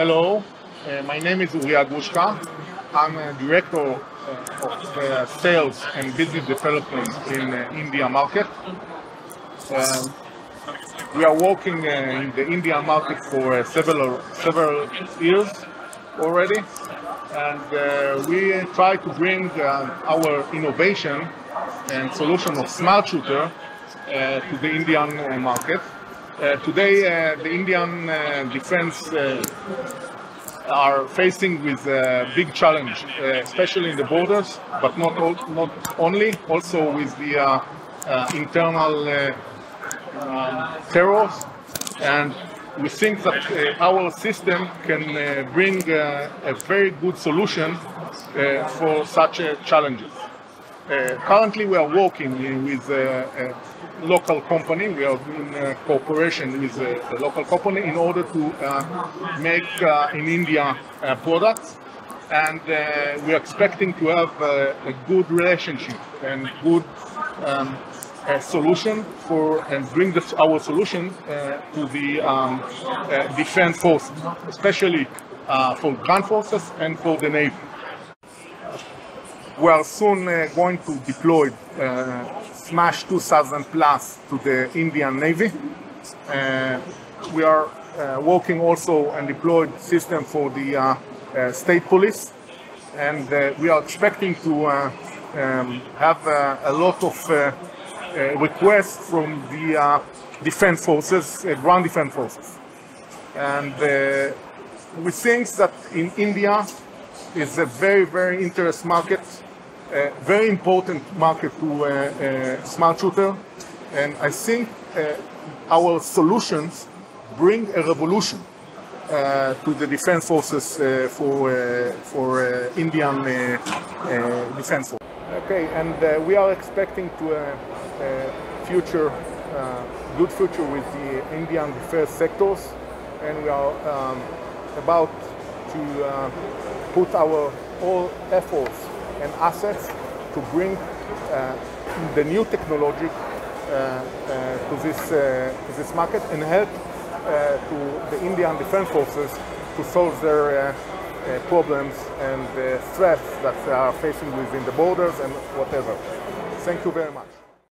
Hello, uh, my name is Uriya Grushka. I'm a director uh, of uh, sales and business development in uh, India market. Um, we are working uh, in the Indian market for uh, several several years already, and we try to bring our innovation and solution of smart shooter to the Indian market. Uh, today, uh, the Indian uh, defense are facing with a big challenge, especially in the borders, but not all, not only, also with the internal um. And we think that uh, our system can uh, bring uh, a very good solution for such challenges. Uh, currently, we are working with uh, a local company. We are in uh, cooperation with uh, the local company in order to make in India products. And uh, we are expecting to have a good relationship and good um, solution for and bring our solution uh, to the um, defense forces, especially for ground forces and for the navy. We are soon uh, going to deploy uh, Smash 2000 Plus to the Indian Navy. Uh, we are uh, working also and deployed system for the uh, uh, state police, and we are expecting to um, have a lot of requests from the defense forces, ground defense forces, and we think that in India is a very very interesting market a very important market to uh, uh, smart shooter, and I think uh, our solutions bring a revolution uh, to the defense forces for for Indian defense force. Okay, and we are expecting to a, future, good future with the Indian defense sectors, and we are um, about to uh, put our all efforts and assets to bring uh, the new technology uh, uh, to this uh, to this market and help uh, to the Indian defense forces to solve their problems and threats that they are facing within the borders and whatever. Thank you very much.